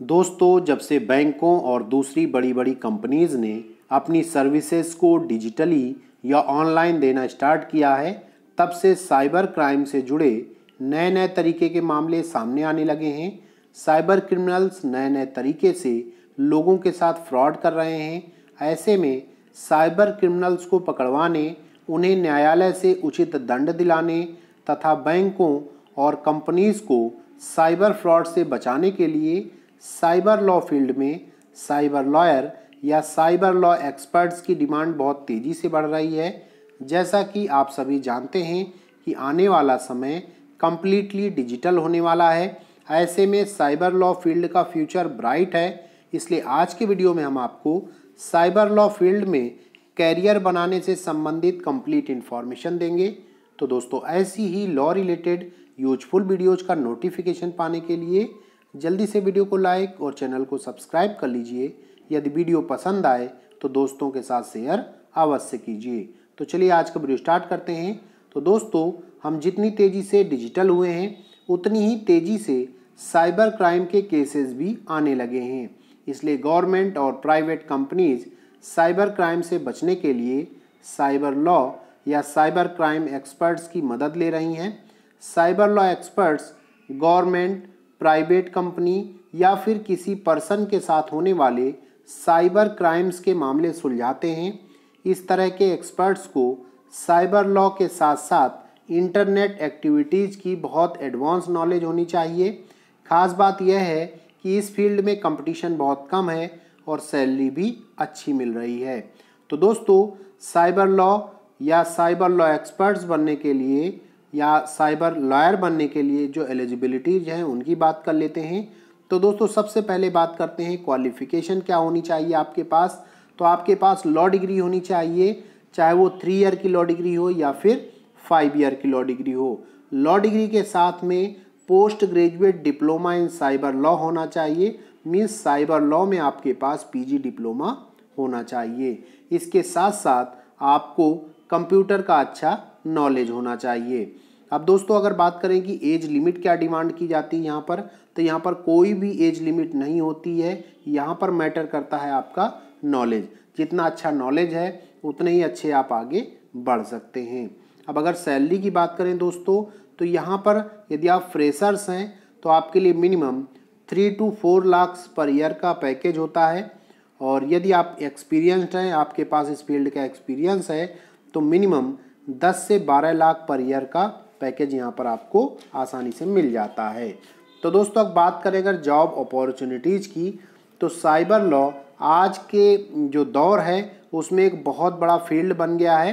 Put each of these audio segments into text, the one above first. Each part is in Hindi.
दोस्तों, जब से बैंकों और दूसरी बड़ी बड़ी कंपनीज़ ने अपनी सर्विसेज़ को डिजिटली या ऑनलाइन देना स्टार्ट किया है, तब से साइबर क्राइम से जुड़े नए नए तरीके के मामले सामने आने लगे हैं। साइबर क्रिमिनल्स नए नए तरीके से लोगों के साथ फ्रॉड कर रहे हैं। ऐसे में साइबर क्रिमिनल्स को पकड़वाने, उन्हें न्यायालय से उचित दंड दिलाने तथा बैंकों और कंपनीज़ को साइबर फ्रॉड से बचाने के लिए साइबर लॉ फ़ील्ड में साइबर लॉयर या साइबर लॉ एक्सपर्ट्स की डिमांड बहुत तेज़ी से बढ़ रही है। जैसा कि आप सभी जानते हैं कि आने वाला समय कम्प्लीटली डिजिटल होने वाला है। ऐसे में साइबर लॉ फ़ील्ड का फ्यूचर ब्राइट है। इसलिए आज के वीडियो में हम आपको साइबर लॉ फ़ील्ड में कैरियर बनाने से संबंधित कंप्लीट इन्फॉर्मेशन देंगे। तो दोस्तों, ऐसी ही लॉ रिलेटेड यूजफुल वीडियोज़ का नोटिफिकेशन पाने के लिए जल्दी से वीडियो को लाइक और चैनल को सब्सक्राइब कर लीजिए। यदि वीडियो पसंद आए तो दोस्तों के साथ शेयर अवश्य कीजिए। तो चलिए आज का वीडियो स्टार्ट करते हैं। तो दोस्तों, हम जितनी तेज़ी से डिजिटल हुए हैं, उतनी ही तेज़ी से साइबर क्राइम के केसेस भी आने लगे हैं। इसलिए गवर्नमेंट और प्राइवेट कंपनीज़ साइबर क्राइम से बचने के लिए साइबर लॉ या साइबर क्राइम एक्सपर्ट्स की मदद ले रही हैं। Cyber law experts government private company या फिर किसी पर्सन के साथ होने वाले साइबर क्राइम्स के मामले सुलझाते हैं। इस तरह के एक्सपर्ट्स को साइबर लॉ के साथ साथ इंटरनेट एक्टिविटीज़ की बहुत एडवांस नॉलेज होनी चाहिए। खास बात यह है कि इस फ़ील्ड में कंपटीशन बहुत कम है और सैलरी भी अच्छी मिल रही है। तो दोस्तों, साइबर लॉ या साइबर लॉ एक्सपर्ट्स बनने के लिए या साइबर लॉयर बनने के लिए जो एलिजिबिलिटीज हैं, उनकी बात कर लेते हैं। तो दोस्तों, सबसे पहले बात करते हैं क्वालिफिकेशन क्या होनी चाहिए आपके पास? तो आपके पास लॉ डिग्री होनी चाहिए, चाहे वो थ्री ईयर की लॉ डिग्री हो या फिर फाइव ईयर की लॉ डिग्री हो। लॉ डिग्री के साथ में post graduate diploma in cyber law होना चाहिए मीन्स साइबर लॉ में आपके पास पीजी डिप्लोमा होना चाहिए। इसके साथ साथ आपको कंप्यूटर का अच्छा नॉलेज होना चाहिए। अब दोस्तों, अगर बात करें कि एज लिमिट क्या डिमांड की जाती है यहाँ पर तो यहाँ पर कोई भी एज लिमिट नहीं होती है। यहाँ पर मैटर करता है आपका नॉलेज जितना अच्छा नॉलेज है, उतने ही अच्छे आप आगे बढ़ सकते हैं। अब अगर सैलरी की बात करें दोस्तों तो यहाँ पर यदि आप फ्रेशर्स हैं तो आपके लिए minimum three two four lakhs per year का पैकेज होता है। और यदि आप एक्सपीरियंस्ड हैं, आपके पास इस फ़ील्ड का एक्सपीरियंस है तो मिनिमम 10 से 12 लाख पर ईयर का पैकेज यहाँ पर आपको आसानी से मिल जाता है। तो दोस्तों, अब बात करें अगर जॉब अपॉर्चुनिटीज़ की तो साइबर लॉ आज के जो दौर है, उसमें एक बहुत बड़ा फ़ील्ड बन गया है।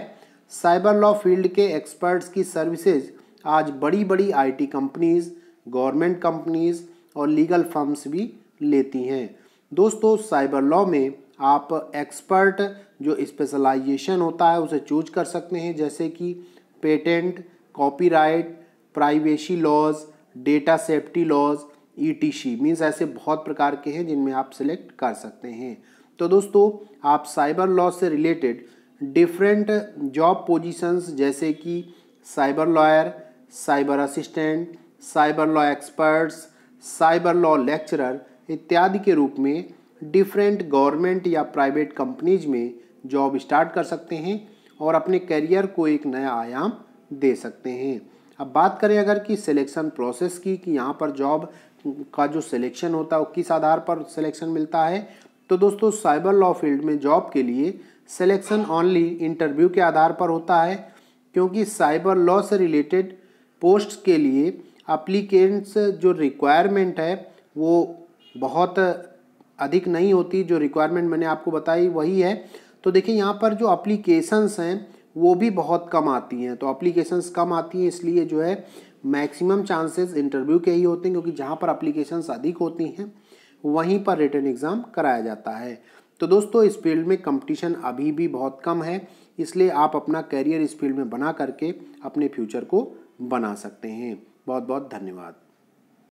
साइबर लॉ फ़ील्ड के एक्सपर्ट्स की सर्विसेज़ आज बड़ी बड़ी आईटी कंपनीज़, गवर्नमेंट कंपनीज़ और लीगल फर्म्स भी लेती हैं। दोस्तों, साइबर लॉ में आप एक्सपर्ट जो स्पेशलाइजेशन होता है, उसे चूज़ कर सकते हैं। जैसे कि patent copyright privacy laws data safety laws E T C means ऐसे बहुत प्रकार के हैं जिनमें आप सिलेक्ट कर सकते हैं। तो दोस्तों, आप साइबर लॉ से रिलेटेड डिफरेंट जॉब पोजीशंस जैसे कि cyber lawyer cyber assistant cyber law experts cyber law lecturer इत्यादि के रूप में डिफरेंट गवर्नमेंट या प्राइवेट कंपनीज़ में जॉब स्टार्ट कर सकते हैं और अपने करियर को एक नया आयाम दे सकते हैं। अब बात करें अगर कि सिलेक्शन प्रोसेस की, कि यहाँ पर जॉब का जो सिलेक्शन होता है, वो किस आधार पर सिलेक्शन मिलता है? तो दोस्तों, साइबर लॉ फ़ील्ड में जॉब के लिए सिलेक्शन ओनली इंटरव्यू के आधार पर होता है, क्योंकि साइबर लॉ से रिलेटेड पोस्ट के लिए अप्लीकेंट्स जो रिक्वायरमेंट है, वो बहुत अधिक नहीं होती। जो रिक्वायरमेंट मैंने आपको बताई, वही है। तो देखिए, यहाँ पर जो अप्लीकेशंस हैं, वो भी बहुत कम आती हैं। तो अप्लीकेशंस कम आती हैं, इसलिए जो है मैक्सिमम चांसेस इंटरव्यू के ही होते हैं, क्योंकि जहाँ पर अप्लीकेशंस अधिक होती हैं, वहीं पर रिटर्न एग्ज़ाम कराया जाता है। तो दोस्तों, इस फ़ील्ड में कंपटीशन अभी भी बहुत कम है, इसलिए आप अपना करियर इस फ़ील्ड में बना करके अपने फ्यूचर को बना सकते हैं। बहुत बहुत धन्यवाद।